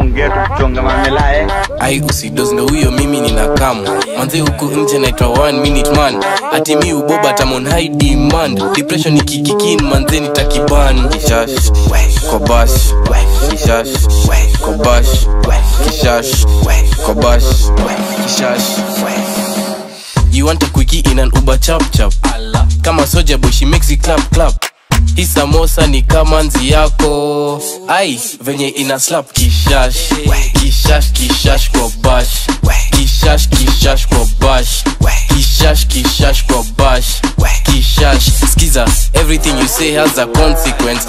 eh. ai usidosndo huyo mimi nina kamu. Manze huku nje naitwa one minute man. Ati mi uboba tamon high demand. Depression ikikikin manze nitakiban kishash kobash kishash kobash kishash kobash kishash You want a quickie in an Uber chap chap Kama soja boy she makes it clap clap hii samosa ni kama nzi yako. Ai venye ina slap kishash. Kishash kishash kwa bash. Kishash kishash kwa bash. Kishash kishash kwa bash. Kishash skiza everything you say has a consequence